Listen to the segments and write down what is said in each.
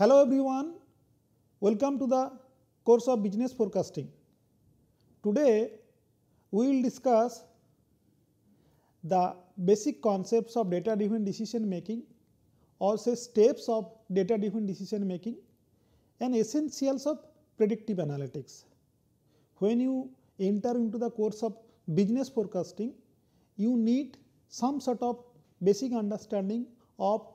Hello everyone, welcome to the course of business forecasting. Today we will discuss the basic concepts of data driven decision making or say steps of data driven decision making and essentials of predictive analytics. When you enter into the course of business forecasting, you need some sort of basic understanding of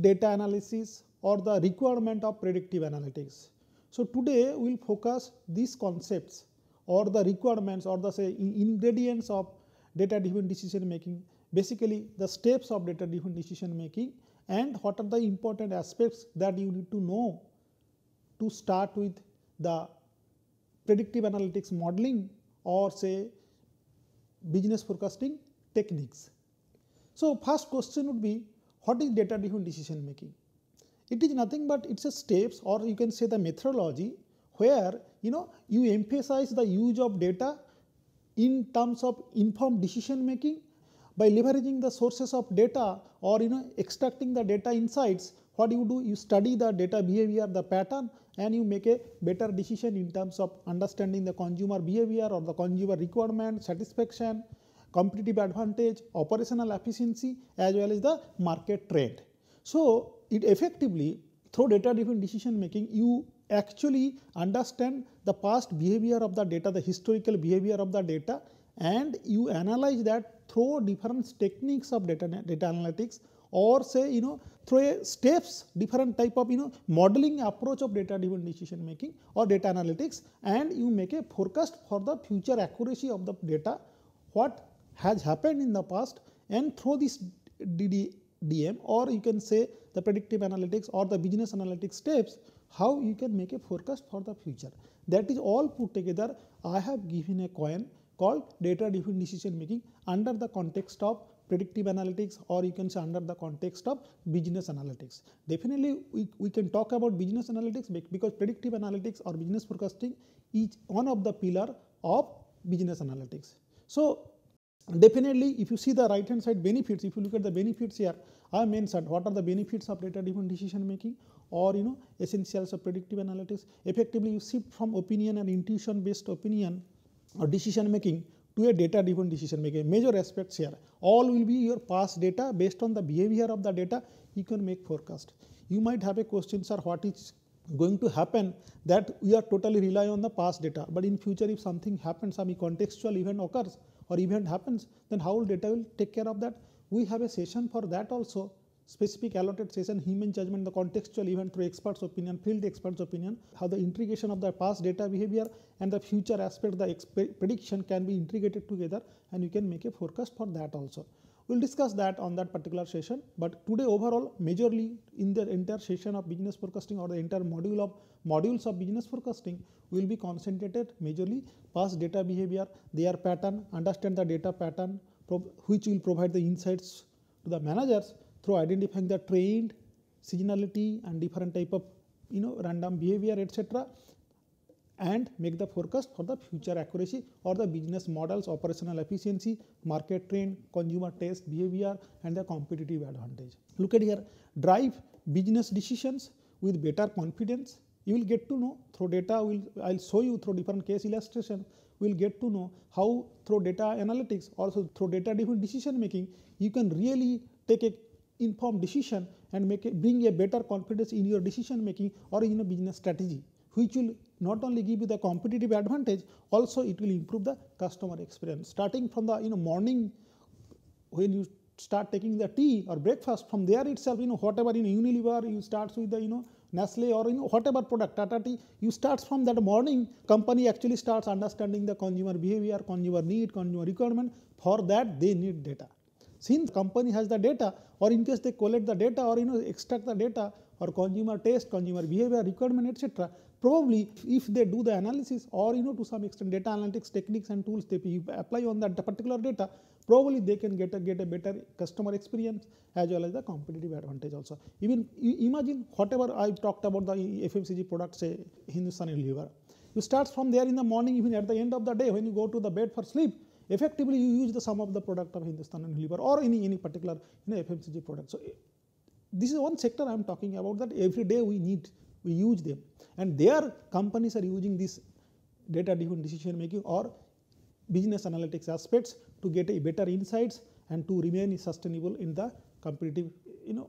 data analysis or the requirement of predictive analytics. So, today we will focus these concepts or the requirements or the say ingredients of data driven decision making, basically the steps of data driven decision making and what are the important aspects that you need to know to start with the predictive analytics modeling or say business forecasting techniques. So, first question would be what is data driven decision making? It is nothing but it is a steps or you can say the methodology where you know you emphasize the use of data in terms of informed decision making by leveraging the sources of data or you know extracting the data insights. What you do you study the data behavior the pattern and you make a better decision in terms of understanding the consumer behavior or the consumer requirement satisfaction competitive advantage operational efficiency as well as the market trend. So it effectively through data driven decision making you actually understand the past behavior of the data the historical behavior of the data and you analyze that through different techniques of data, data analytics or say you know through a steps different type of you know modeling approach of data driven decision making or data analytics and you make a forecast for the future accuracy of the data what has happened in the past and through this DDDM or you can say the predictive analytics or the business analytics steps how you can make a forecast for the future that is all put together I have given a coin called data driven decision making under the context of predictive analytics or you can say under the context of business analytics. Definitely we, we can talk about business analytics because predictive analytics or business forecasting is one of the pillar of business analytics. So definitely if you see the right hand side benefits if you look at the benefits here I mentioned what are the benefits of data driven decision making or you know essentials of predictive analytics effectively you shift from opinion and intuition based opinion or decision making to a data driven decision making. Major aspects here all will be your past data based on the behavior of the data you can make forecast. You might have a question sir what is going to happen that we are totally rely on the past data, but in future if something happens some contextual event occurs or event happens then how data will take care of that. We have a session for that also specific allotted session, human judgment, the contextual event through experts opinion, field experts opinion, how the integration of the past data behavior and the future aspect, the prediction can be integrated together and you can make a forecast for that also. We will discuss that on that particular session, but today overall majorly in the entire session of business forecasting or the entire module of modules of business forecasting will be concentrated majorly past data behavior, their pattern, understand the data pattern which will provide the insights to the managers through identifying the trend, seasonality and different type of you know random behavior etc and make the forecast for the future accuracy or the business models, operational efficiency, market trend, consumer taste behavior and the competitive advantage. Look at here, drive business decisions with better confidence. You will get to know through data, I will show you through different case illustration, we will get to know how through data analytics also through data driven decision making, you can really take a informed decision and make a, bring a better confidence in your decision making or in a business strategy which will not only give you the competitive advantage also it will improve the customer experience. Starting from the you know morning when you start taking the tea or breakfast from there itself you know whatever in Unilever you starts with the you know Nestle or you know whatever product Tata tea you starts from that morning company actually starts understanding the consumer behavior consumer need consumer requirement for that they need data since company has the data or in case they collect the data or you know extract the data or consumer taste, consumer behavior, requirement etc. Probably if they do the analysis or you know to some extent data analytics techniques and tools they apply on that particular data, probably they can get a, get a better customer experience as well as the competitive advantage also. Even imagine whatever I talked about the FMCG products say Hindustan Unilever. You start from there in the morning even at the end of the day when you go to the bed for sleep effectively you use the sum of the product of Hindustan Unilever or any, any particular you know, FMCG product. So, this is one sector I am talking about that every day we need, we use them and their companies are using this data driven decision making or business analytics aspects to get a better insights and to remain sustainable in the competitive you know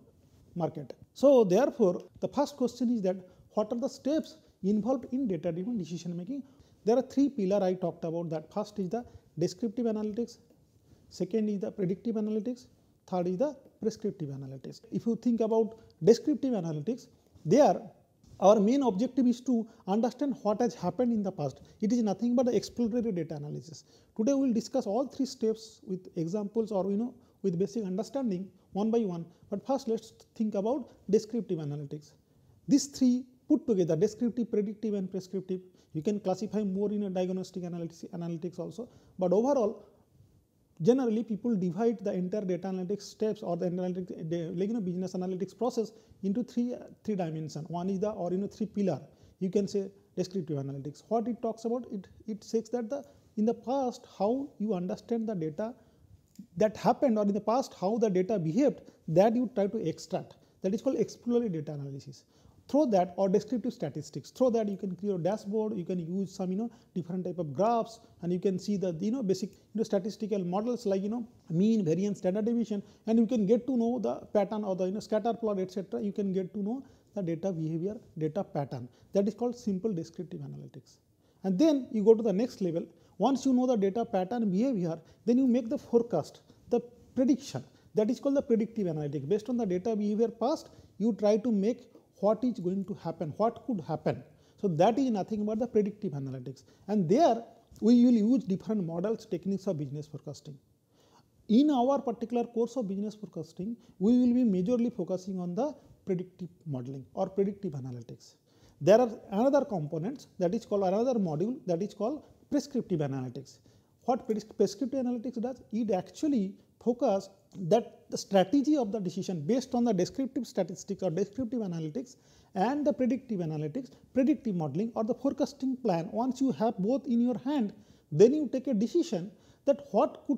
market. So, therefore, the first question is that what are the steps involved in data driven decision making? There are three pillar I talked about that first is the descriptive analytics, second is the predictive analytics, third is the prescriptive analytics. If you think about descriptive analytics, there our main objective is to understand what has happened in the past. It is nothing but exploratory data analysis. Today we will discuss all three steps with examples or you know with basic understanding one by one. But first let us think about descriptive analytics. These three put together descriptive, predictive and prescriptive you can classify more in a diagnostic analytics, analytics also. But overall generally people divide the entire data analytics steps or the analytics like you know business analytics process into three three dimension. One is the or you know three pillar. You can say descriptive analytics. What it talks about it it says that the in the past how you understand the data that happened or in the past how the data behaved that you try to extract. That is called exploratory data analysis through that or descriptive statistics. Through that you can create a dashboard you can use some you know different type of graphs and you can see the you know basic you know statistical models like you know mean variance standard deviation and you can get to know the pattern or the you know scatter plot etc you can get to know the data behavior data pattern. That is called simple descriptive analytics. And then you go to the next level. Once you know the data pattern behavior then you make the forecast the prediction. That is called the predictive analytics. Based on the data behavior past you try to make what is going to happen, what could happen. So, that is nothing but the predictive analytics and there we will use different models techniques of business forecasting. In our particular course of business forecasting, we will be majorly focusing on the predictive modeling or predictive analytics. There are another components that is called another module that is called prescriptive analytics. What prescriptive analytics does? It actually focus that the strategy of the decision based on the descriptive statistics or descriptive analytics and the predictive analytics, predictive modeling or the forecasting plan. Once you have both in your hand then you take a decision that what could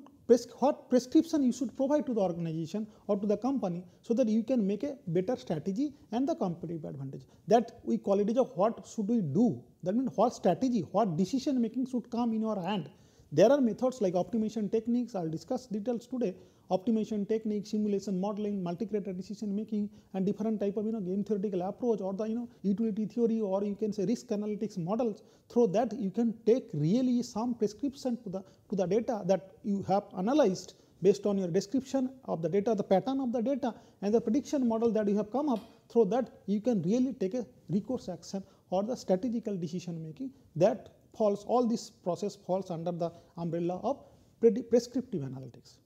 what prescription you should provide to the organization or to the company so that you can make a better strategy and the competitive advantage. That we call it as a what should we do? That means what strategy, what decision making should come in your hand. There are methods like optimization techniques, I will discuss details today, optimization techniques, simulation modeling, multi-criteria decision making and different type of you know game theoretical approach or the you know utility theory or you can say risk analytics models. Through that you can take really some prescription to the, to the data that you have analyzed based on your description of the data, the pattern of the data and the prediction model that you have come up through that you can really take a recourse action or the strategical decision making that falls all this process falls under the umbrella of prescriptive analytics.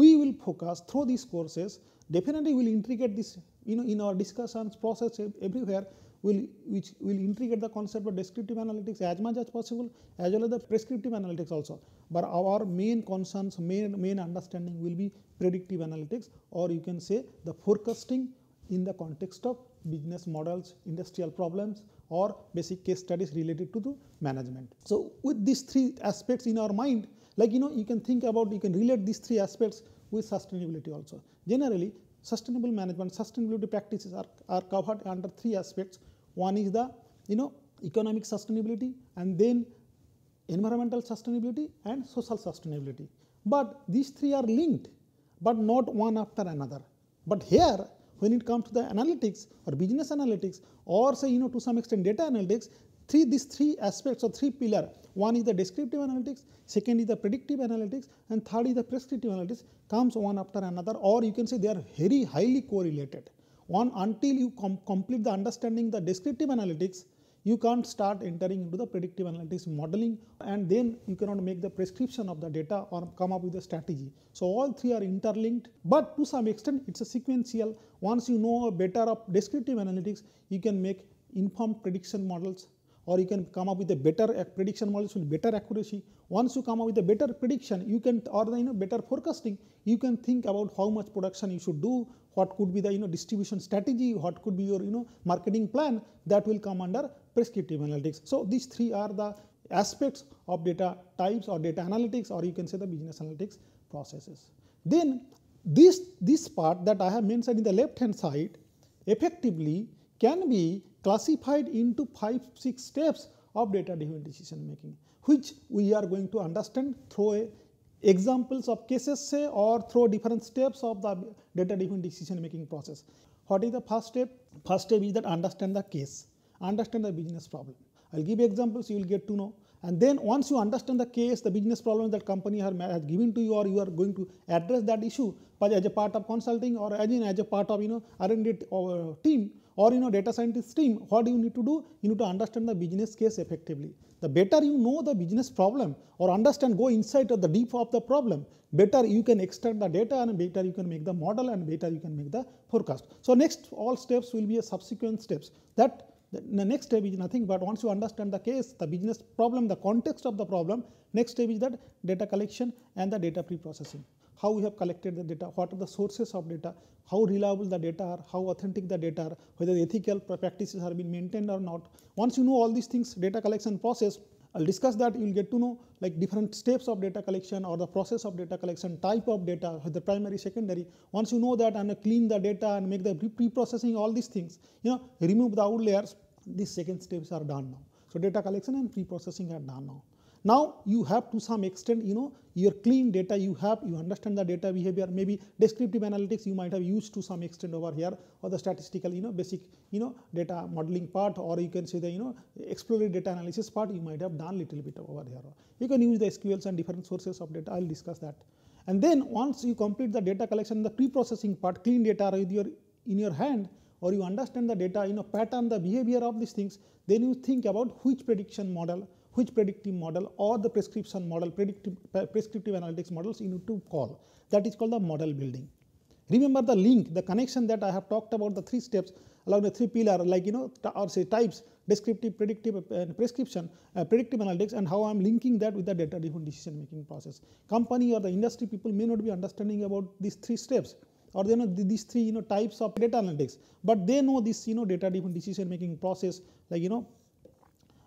We will focus through these courses definitely we will integrate this you know in our discussions process everywhere will which will integrate the concept of descriptive analytics as much as possible as well as the prescriptive analytics also. But our main concerns main main understanding will be predictive analytics or you can say the forecasting in the context of business models, industrial problems or basic case studies related to the management. So, with these three aspects in our mind like you know you can think about you can relate these three aspects with sustainability also. Generally sustainable management sustainability practices are, are covered under three aspects. One is the you know economic sustainability and then environmental sustainability and social sustainability. But these three are linked but not one after another. But here when it comes to the analytics or business analytics or say you know to some extent data analytics three these three aspects or three pillar. One is the descriptive analytics second is the predictive analytics and third is the prescriptive analytics comes one after another or you can say they are very highly correlated. One until you com complete the understanding the descriptive analytics you can't start entering into the predictive analytics modeling and then you cannot make the prescription of the data or come up with a strategy. So, all three are interlinked, but to some extent it is a sequential. Once you know better of descriptive analytics, you can make informed prediction models or you can come up with a better prediction models with better accuracy. Once you come up with a better prediction, you can or the you know better forecasting, you can think about how much production you should do, what could be the you know distribution strategy, what could be your you know marketing plan that will come under prescriptive analytics. So, these three are the aspects of data types or data analytics or you can say the business analytics processes. Then this, this part that I have mentioned in the left hand side effectively can be classified into 5 6 steps of data driven decision making which we are going to understand through examples of cases say or through different steps of the data driven decision making process. What is the first step? First step is that understand the case, understand the business problem. I will give examples you will get to know and then once you understand the case, the business problem that company has given to you or you are going to address that issue as a part of consulting or as, in, as a part of you know R&D team or you know data scientist team, what do you need to do? You need to understand the business case effectively. The better you know the business problem or understand, go inside of the deep of the problem, better you can extract the data and better you can make the model and better you can make the forecast. So next all steps will be a subsequent steps that the next step is nothing but once you understand the case, the business problem, the context of the problem, next step is that data collection and the data pre-processing. How we have collected the data, what are the sources of data, how reliable the data are, how authentic the data are, whether the ethical practices are being maintained or not. Once you know all these things, data collection process, I'll discuss that, you will get to know like different steps of data collection or the process of data collection, type of data, the primary, secondary. Once you know that and clean the data and make the pre-processing, all these things, you know, remove the outliers, these second steps are done now. So, data collection and pre-processing are done now. Now, you have to some extent you know your clean data you have you understand the data behavior maybe descriptive analytics you might have used to some extent over here or the statistical you know basic you know data modeling part or you can say the you know exploratory data analysis part you might have done little bit over here. You can use the SQLs and different sources of data I will discuss that. And then once you complete the data collection the pre-processing part clean data with your in your hand or you understand the data, you know, pattern, the behavior of these things, then you think about which prediction model, which predictive model or the prescription model, predictive, prescriptive analytics models you need to call. That is called the model building. Remember the link, the connection that I have talked about the three steps along the three pillar like you know or say types descriptive, predictive uh, prescription, uh, predictive analytics and how I am linking that with the data driven decision making process. Company or the industry people may not be understanding about these three steps or they know these three you know types of data analytics, but they know this you know data driven decision making process like you know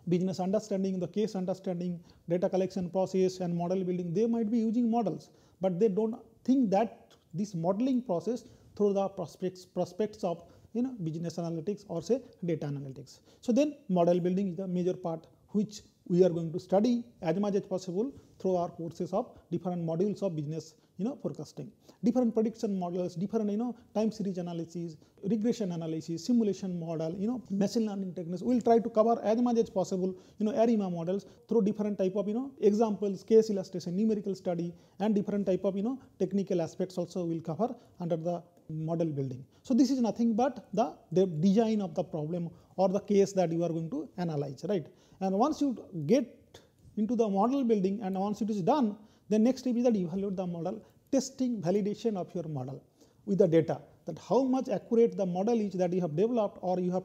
business understanding, the case understanding, data collection process and model building, they might be using models, but they don't think that this modeling process through the prospects, prospects of you know business analytics or say data analytics. So then model building is the major part which we are going to study as much as possible through our courses of different modules of business you know forecasting. Different prediction models different you know time series analysis regression analysis simulation model you know machine learning techniques. We'll try to cover as much as possible you know arima models through different type of you know examples case illustration numerical study and different type of you know technical aspects also we will cover under the model building. So this is nothing but the, the design of the problem or the case that you are going to analyze right? And once you get into the model building and once it is done then next step is that evaluate the model, testing validation of your model with the data that how much accurate the model is that you have developed or you have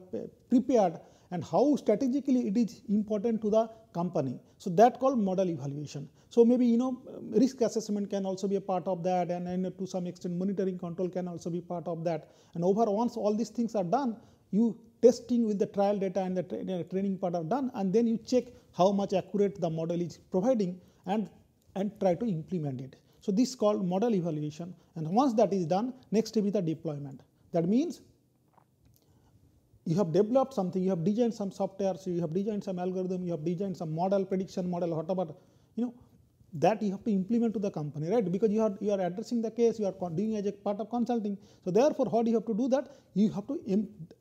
prepared and how strategically it is important to the company. So that called model evaluation. So maybe you know risk assessment can also be a part of that and, and to some extent monitoring control can also be part of that. And over once all these things are done, you testing with the trial data and the tra training part are done and then you check how much accurate the model is providing and and try to implement it. So, this is called model evaluation and once that is done next step is the deployment. That means you have developed something, you have designed some software, so you have designed some algorithm, you have designed some model, prediction model, whatever, you know, that you have to implement to the company, right? Because you are you are addressing the case, you are doing as a part of consulting. So therefore, do you have to do that? You have to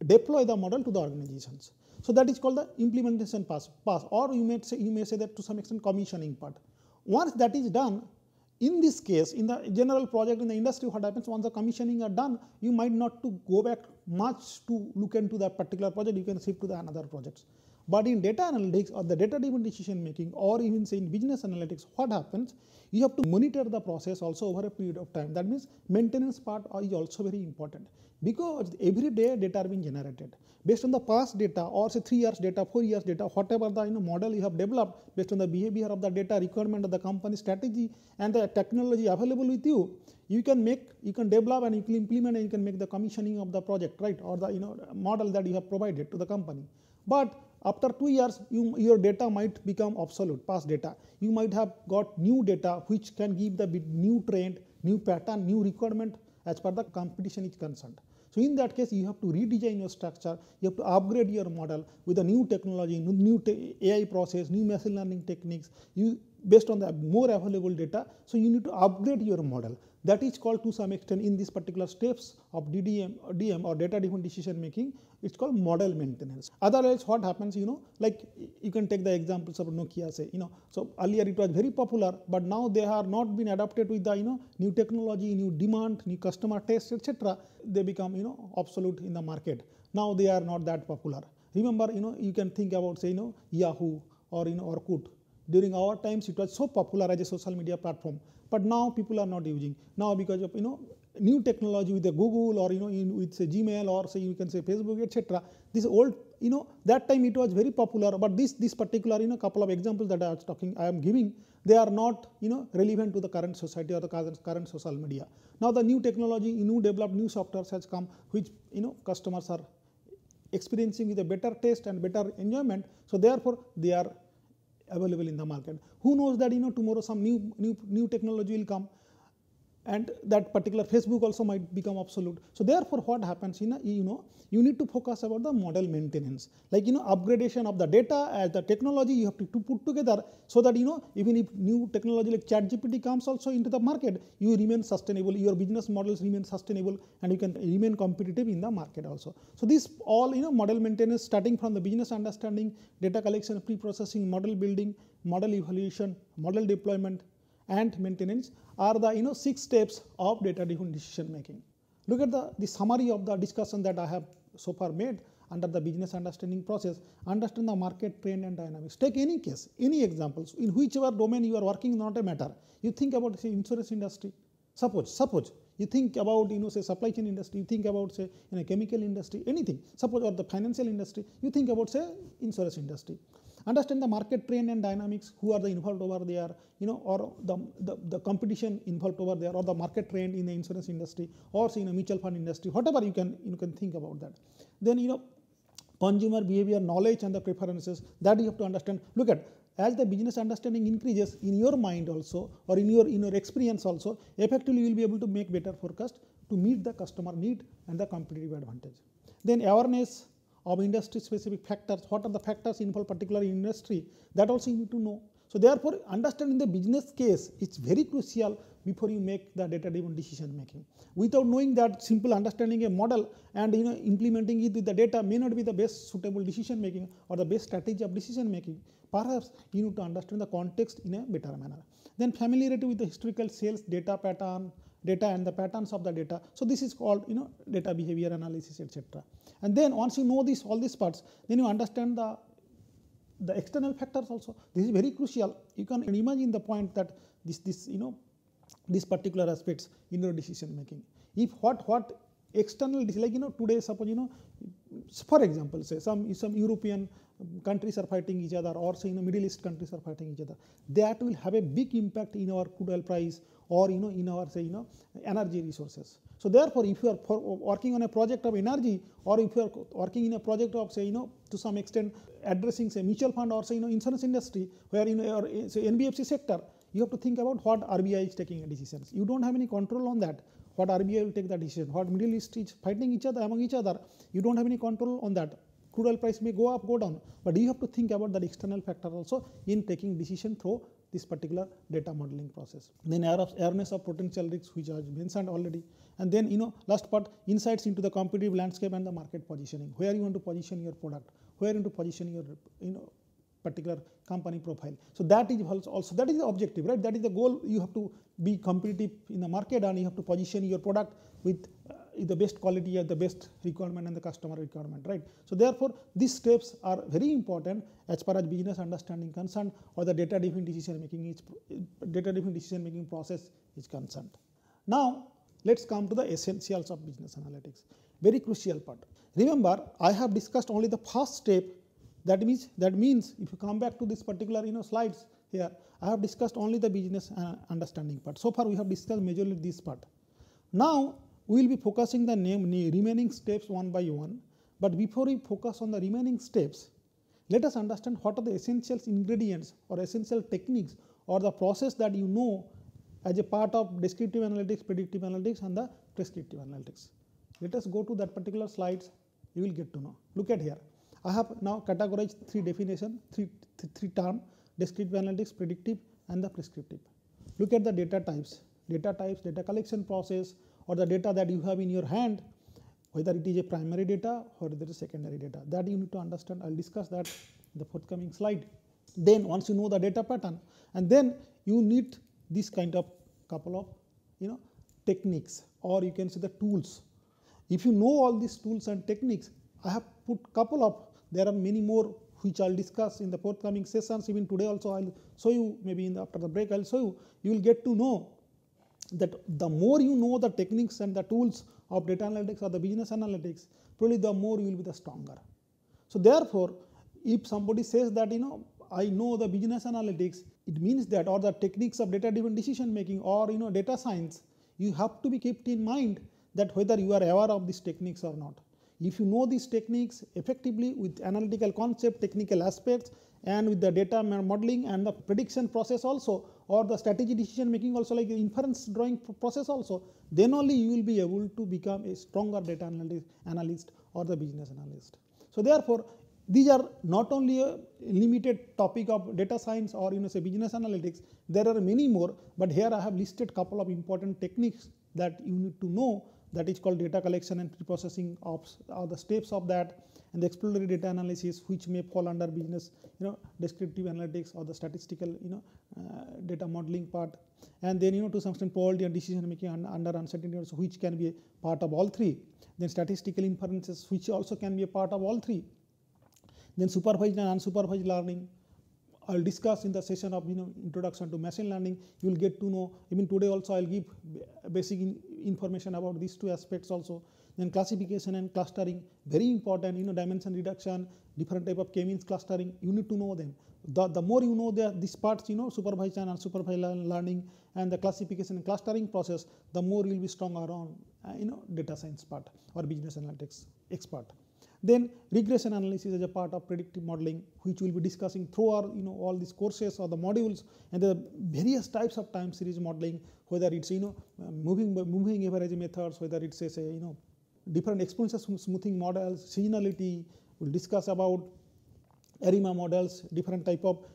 deploy the model to the organizations. So that is called the implementation pass, pass, or you may say you may say that to some extent commissioning part. Once that is done, in this case, in the general project in the industry, what happens once the commissioning are done, you might not to go back much to look into that particular project, you can shift to the another projects. But in data analytics or the data driven decision making or even say in business analytics, what happens? You have to monitor the process also over a period of time. That means maintenance part is also very important because every day data are being generated based on the past data or say 3 years data, 4 years data, whatever the you know, model you have developed based on the behavior of the data, requirement of the company strategy and the technology available with you, you can make, you can develop and you can implement and you can make the commissioning of the project, right, or the you know model that you have provided to the company. But after 2 years, you, your data might become obsolete, past data. You might have got new data which can give the new trend, new pattern, new requirement as per the competition is concerned. So, in that case you have to redesign your structure, you have to upgrade your model with a new technology, new AI process, new machine learning techniques, you based on the more available data. So, you need to upgrade your model that is called to some extent in these particular steps of DDM or DM or data driven decision making it is called model maintenance. Otherwise what happens you know like you can take the examples of Nokia say you know so earlier it was very popular but now they are not been adapted with the you know new technology, new demand, new customer taste etc. they become you know obsolete in the market. Now they are not that popular. Remember you know you can think about say you know Yahoo or you know Orkut during our times it was so popular as a social media platform but now people are not using. Now because of you know new technology with the google or you know in, with say gmail or say you can say facebook etc this old you know that time it was very popular. But this this particular you know couple of examples that i was talking i am giving they are not you know relevant to the current society or the current, current social media. Now the new technology new developed new softwares has come which you know customers are experiencing with a better taste and better enjoyment. So therefore they are available in the market. Who knows that you know tomorrow some new new new technology will come and that particular Facebook also might become obsolete. So therefore, what happens you know you need to focus about the model maintenance like you know upgradation of the data as the technology you have to, to put together so that you know even if new technology like ChatGPT comes also into the market you remain sustainable your business models remain sustainable and you can remain competitive in the market also. So this all you know model maintenance starting from the business understanding data collection pre-processing model building model evaluation model deployment and maintenance are the you know six steps of data driven decision making. Look at the, the summary of the discussion that I have so far made under the business understanding process, understand the market trend and dynamics. Take any case, any examples, in whichever domain you are working not a matter. You think about say insurance industry, suppose, suppose you think about you know say supply chain industry, you think about say in a chemical industry, anything, suppose or the financial industry, you think about say insurance industry understand the market trend and dynamics, who are the involved over there, you know, or the, the, the competition involved over there, or the market trend in the insurance industry, or in a mutual fund industry, whatever you can, you can think about that. Then, you know, consumer behavior, knowledge and the preferences, that you have to understand. Look at, as the business understanding increases in your mind also, or in your, in your experience also, effectively you will be able to make better forecast to meet the customer need and the competitive advantage. Then awareness, of industry specific factors, what are the factors involved particular industry that also you need to know. So therefore, understanding the business case is very crucial before you make the data driven decision making. Without knowing that simple understanding a model and you know implementing it with the data may not be the best suitable decision making or the best strategy of decision making. Perhaps you need to understand the context in a better manner. Then familiarity with the historical sales data pattern, data and the patterns of the data. So this is called you know data behavior analysis etc. And then once you know this all these parts, then you understand the the external factors also. This is very crucial. You can imagine the point that this this you know these particular aspects in your decision making. If what what external like you know today suppose you know for example say some some European um, countries are fighting each other or say you know Middle East countries are fighting each other that will have a big impact in our crude oil price or you know in our say you know energy resources. So therefore, if you are working on a project of energy or if you are working in a project of say you know to some extent addressing say mutual fund or say you know insurance industry where in your say NBFC sector you have to think about what RBI is taking decisions. You don't have any control on that. What RBI will take that decision. What Middle East is fighting each other among each other. You don't have any control on that. Crude oil price may go up, go down, but you have to think about that external factor also in taking decision through this particular data modeling process. Then awareness of potential risks which I mentioned already. And then you know last part insights into the competitive landscape and the market positioning. Where you want to position your product, where you want to position your you know particular company profile. So that is also that is the objective, right? That is the goal. You have to be competitive in the market and you have to position your product with uh, the best quality at the best requirement and the customer requirement, right? So therefore, these steps are very important as far as business understanding concerned or the data driven decision making is data driven decision making process is concerned. Now, let's come to the essentials of business analytics. Very crucial part. Remember, I have discussed only the first step. That means that means if you come back to this particular you know slides here, I have discussed only the business understanding part. So far, we have discussed majorly this part. Now, we will be focusing the name, remaining steps one by one. But before we focus on the remaining steps, let us understand what are the essential ingredients or essential techniques or the process that you know as a part of descriptive analytics, predictive analytics and the prescriptive analytics. Let us go to that particular slides, you will get to know. Look at here. I have now categorized three definition, three, th three term, descriptive analytics, predictive and the prescriptive. Look at the data types, data types, data collection process or the data that you have in your hand, whether it is a primary data or it is secondary data. That you need to understand, I will discuss that in the forthcoming slide. Then once you know the data pattern and then you need this kind of couple of you know techniques or you can say the tools. If you know all these tools and techniques, I have put couple of there are many more which I will discuss in the forthcoming sessions even today also I will show you maybe in the, after the break I will show you you will get to know that the more you know the techniques and the tools of data analytics or the business analytics probably the more you will be the stronger. So therefore if somebody says that you know I know the business analytics it means that or the techniques of data driven decision making or you know data science you have to be kept in mind that whether you are aware of these techniques or not. If you know these techniques effectively with analytical concept, technical aspects and with the data modeling and the prediction process also or the strategy decision making also like the inference drawing process also, then only you will be able to become a stronger data analyst or the business analyst. So therefore, these are not only a limited topic of data science or you know say business analytics, there are many more, but here I have listed couple of important techniques that you need to know that is called data collection and pre-processing of uh, the steps of that and the exploratory data analysis which may fall under business you know descriptive analytics or the statistical you know uh, data modeling part. And then you know to some extent probability and decision making un under uncertainty also which can be a part of all three. Then statistical inferences which also can be a part of all three. Then supervised and unsupervised learning. I will discuss in the session of you know introduction to machine learning. You will get to know even today also I will give basic information about these two aspects also. Then classification and clustering very important you know dimension reduction different type of k-means clustering you need to know them. The, the more you know the, these parts you know supervised and unsupervised learning and the classification and clustering process the more you will be strong around uh, you know data science part or business analytics expert. Then regression analysis is a part of predictive modeling which we will be discussing through our you know all these courses or the modules and the various types of time series modeling whether it's you know moving moving average methods whether it's say you know different exponential smoothing models seasonality we'll discuss about ARIMA models different type of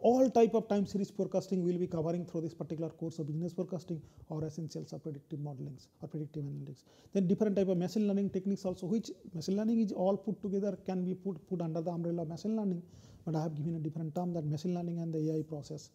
all type of time series forecasting we will be covering through this particular course of business forecasting or essentials of predictive modeling or predictive analytics. Then different type of machine learning techniques also which machine learning is all put together can be put, put under the umbrella of machine learning but I have given a different term that machine learning and the AI process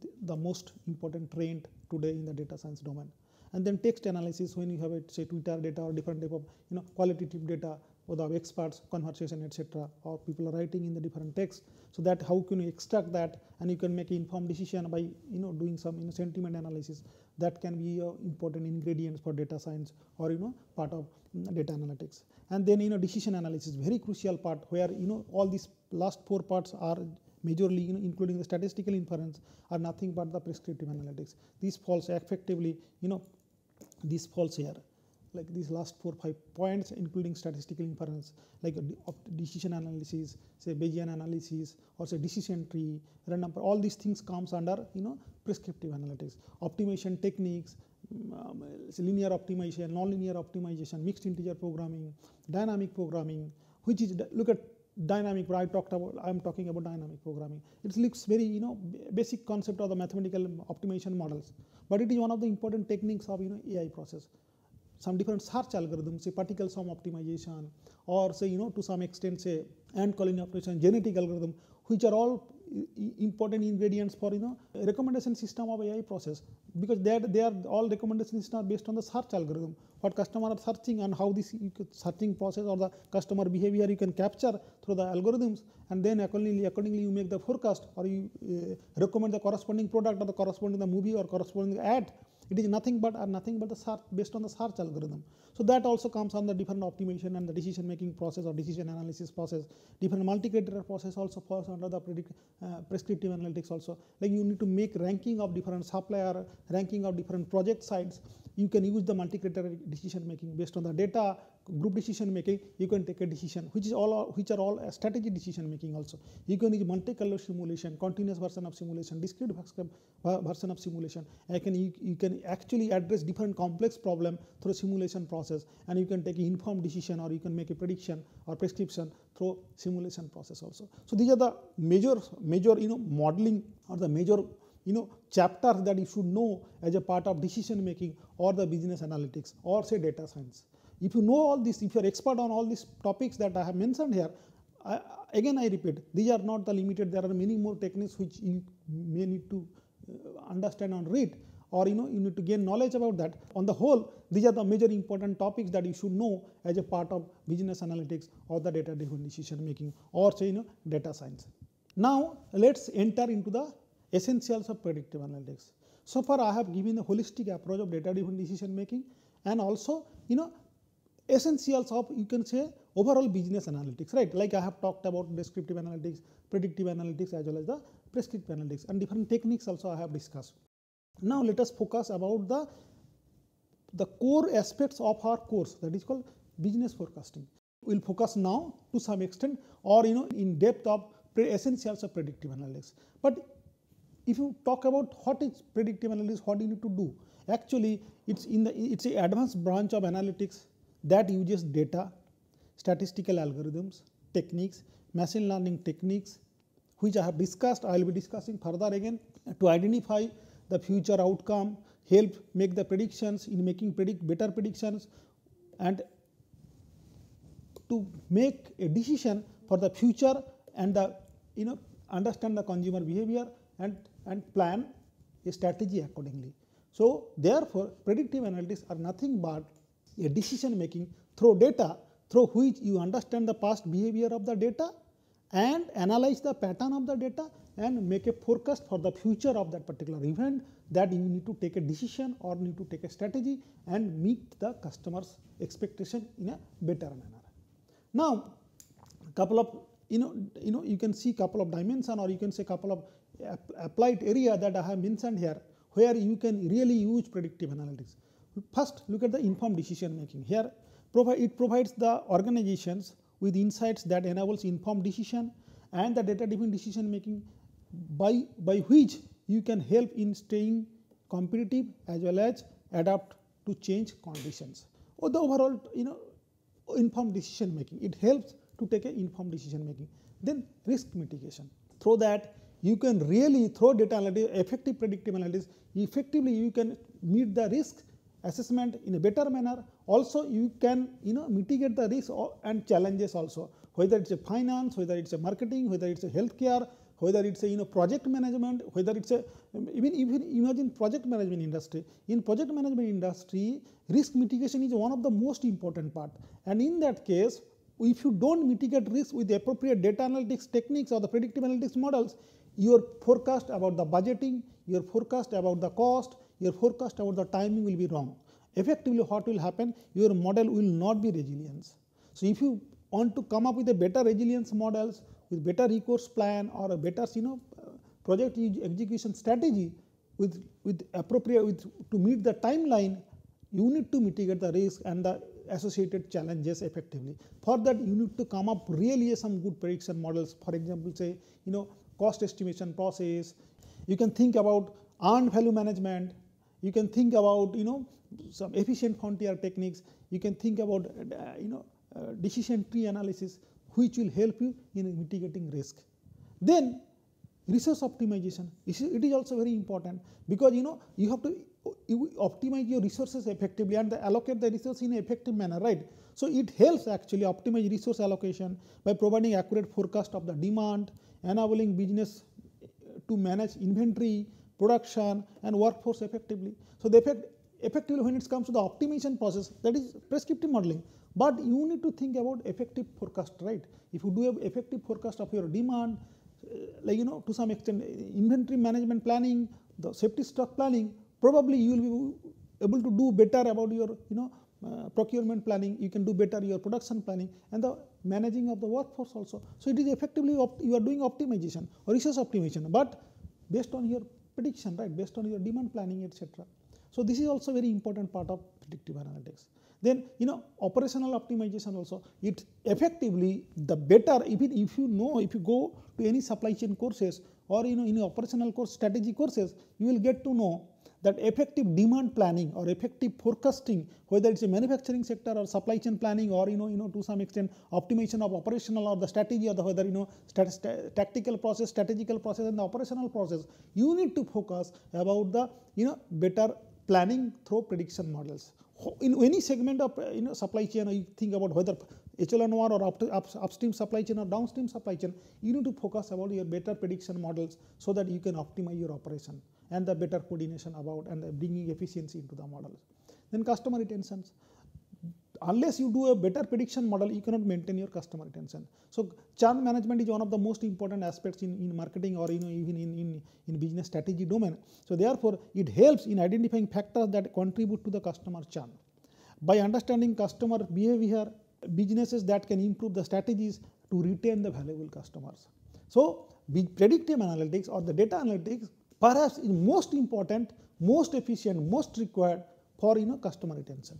the, the most important trend today in the data science domain. And then text analysis when you have a say Twitter data or different type of you know qualitative data or the experts conversation etc or people are writing in the different text so that how can you extract that? And you can make informed decision by you know doing some you know, sentiment analysis. That can be uh, important ingredients for data science or you know part of data analytics. And then you know decision analysis very crucial part where you know all these last four parts are majorly you know, including the statistical inference are nothing but the prescriptive analytics. These falls effectively you know this falls here like these last four five points including statistical inference like decision analysis say Bayesian analysis or say decision tree random all these things comes under you know prescriptive analytics. Optimization techniques um, linear optimization non-linear optimization mixed integer programming dynamic programming which is look at dynamic I talked about I am talking about dynamic programming. It looks very you know basic concept of the mathematical optimization models but it is one of the important techniques of you know AI process some different search algorithms, say particle swarm optimization, or say you know to some extent say ant colony optimization, genetic algorithm, which are all important ingredients for you know recommendation system of AI process. Because they are, they are all recommendation system are based on the search algorithm. What customer are searching and how this searching process or the customer behavior you can capture through the algorithms. And then accordingly accordingly you make the forecast or you uh, recommend the corresponding product or the corresponding the movie or corresponding ad it is nothing but are nothing but the search based on the search algorithm. So that also comes on the different optimization and the decision making process or decision analysis process. Different multi-criteria process also falls under the predict, uh, prescriptive analytics also. Like you need to make ranking of different supplier, ranking of different project sites you can use the multi-criteria decision making based on the data group decision making you can take a decision which is all which are all strategy decision making also. You can use Carlo simulation continuous version of simulation discrete version of simulation. I can you, you can actually address different complex problem through simulation process and you can take informed decision or you can make a prediction or prescription through simulation process also. So these are the major major you know modeling or the major you know chapters that you should know as a part of decision making or the business analytics or say data science. If you know all this, if you are expert on all these topics that I have mentioned here, I, again I repeat, these are not the limited, there are many more techniques which you may need to uh, understand and read or you know you need to gain knowledge about that. On the whole, these are the major important topics that you should know as a part of business analytics or the data driven decision making or say you know data science. Now let's enter into the essentials of predictive analytics. So far I have given a holistic approach of data driven decision making and also you know essentials of you can say overall business analytics right like I have talked about descriptive analytics, predictive analytics as well as the prescriptive analytics and different techniques also I have discussed. Now let us focus about the the core aspects of our course that is called business forecasting. We will focus now to some extent or you know in depth of essentials of predictive analytics. But if you talk about what is predictive analytics, what you need to do, actually it's in the it's a advanced branch of analytics that uses data, statistical algorithms, techniques, machine learning techniques, which I have discussed. I will be discussing further again to identify the future outcome, help make the predictions in making predict better predictions, and to make a decision for the future and the you know understand the consumer behavior and and plan a strategy accordingly. So, therefore, predictive analytics are nothing but a decision making through data through which you understand the past behavior of the data and analyze the pattern of the data and make a forecast for the future of that particular event that you need to take a decision or need to take a strategy and meet the customer's expectation in a better manner. Now, couple of you know you know you can see couple of dimension or you can say couple of applied area that I have mentioned here where you can really use predictive analytics. First look at the informed decision making. Here it provides the organizations with insights that enables informed decision and the data driven decision making by, by which you can help in staying competitive as well as adapt to change conditions. Or the overall you know informed decision making it helps to take an informed decision making. Then risk mitigation through that you can really throw data analytics, effective predictive analytics, effectively you can meet the risk assessment in a better manner. Also, you can you know mitigate the risk and challenges also, whether it's a finance, whether it's a marketing, whether it's a healthcare, whether it's a you know project management, whether it's a even even imagine project management industry. In project management industry, risk mitigation is one of the most important part, and in that case, if you don't mitigate risk with appropriate data analytics techniques or the predictive analytics models, your forecast about the budgeting, your forecast about the cost, your forecast about the timing will be wrong. Effectively what will happen? Your model will not be resilience. So, if you want to come up with a better resilience models with better recourse plan or a better you know project execution strategy with, with appropriate with to meet the timeline, you need to mitigate the risk and the associated challenges effectively. For that you need to come up really some good prediction models for example say you know cost estimation process. You can think about earned value management. You can think about you know some efficient frontier techniques. You can think about uh, you know uh, decision tree analysis which will help you in mitigating risk. Then resource optimization it is also very important because you know you have to you optimize your resources effectively and allocate the resource in an effective manner right so it helps actually optimize resource allocation by providing accurate forecast of the demand enabling business to manage inventory, production and workforce effectively. So, the effect effectively when it comes to the optimization process that is prescriptive modeling, but you need to think about effective forecast right. If you do have effective forecast of your demand uh, like you know to some extent inventory management planning, the safety stock planning probably you will be able to do better about your you know uh, procurement planning, you can do better your production planning and the managing of the workforce also. So, it is effectively you are doing optimization or resource optimization, but based on your prediction right based on your demand planning etc. So, this is also very important part of predictive analytics. Then you know operational optimization also it effectively the better even if you know if you go to any supply chain courses or you know in operational course strategy courses you will get to know that effective demand planning or effective forecasting whether it is a manufacturing sector or supply chain planning or you know you know to some extent optimization of operational or the strategy or the whether you know tactical process strategical process and the operational process you need to focus about the you know better planning through prediction models in any segment of uh, you know supply chain you think about whether echelon 1 or up, up, upstream supply chain or downstream supply chain you need to focus about your better prediction models so that you can optimize your operation and the better coordination about and bringing efficiency into the models. Then customer retentions. Unless you do a better prediction model, you cannot maintain your customer retention. So churn management is one of the most important aspects in, in marketing or you know even in, in, in business strategy domain. So therefore, it helps in identifying factors that contribute to the customer churn. By understanding customer behavior, businesses that can improve the strategies to retain the valuable customers. So, predictive analytics or the data analytics perhaps is most important, most efficient, most required for you know customer retention.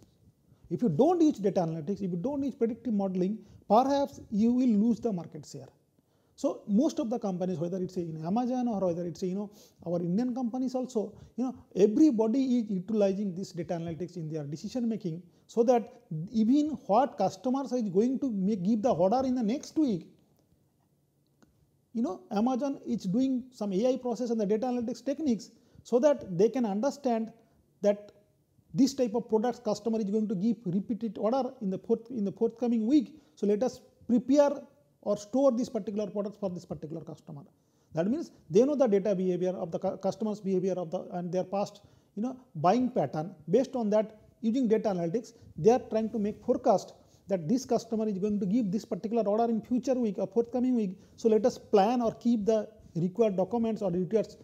If you don't use data analytics, if you don't use predictive modeling, perhaps you will lose the market share. So most of the companies, whether it's in Amazon or whether it's you know our Indian companies also, you know everybody is utilizing this data analytics in their decision making, so that even what customers is going to make, give the order in the next week, you know Amazon is doing some AI process and the data analytics techniques so that they can understand that this type of products customer is going to give repeated order in the forth, in the forthcoming week. So let us prepare or store this particular product for this particular customer. That means they know the data behavior of the customer's behavior of the and their past you know buying pattern. Based on that, using data analytics, they are trying to make forecast that this customer is going to give this particular order in future week or forthcoming week. So let us plan or keep the required documents or required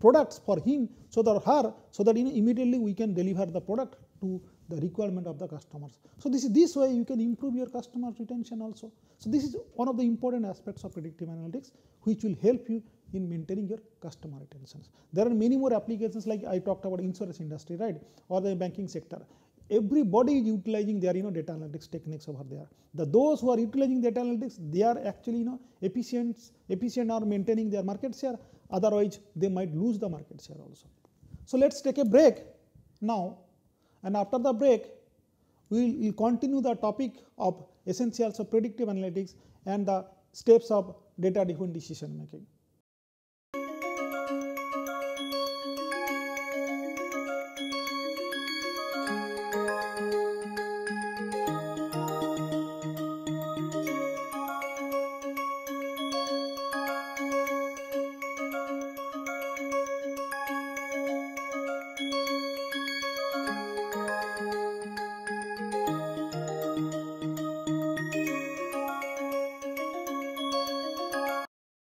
products for him so that her so that you know, immediately we can deliver the product to the requirement of the customers. So this is this way you can improve your customer retention also. So this is one of the important aspects of predictive analytics which will help you in maintaining your customer retentions. There are many more applications like I talked about insurance industry, right, or the banking sector everybody is utilizing their you know data analytics techniques over there. The those who are utilizing data analytics, they are actually you know efficient, efficient or maintaining their market share. Otherwise, they might lose the market share also. So let's take a break now, and after the break, we will continue the topic of essentials of predictive analytics and the steps of data driven decision making.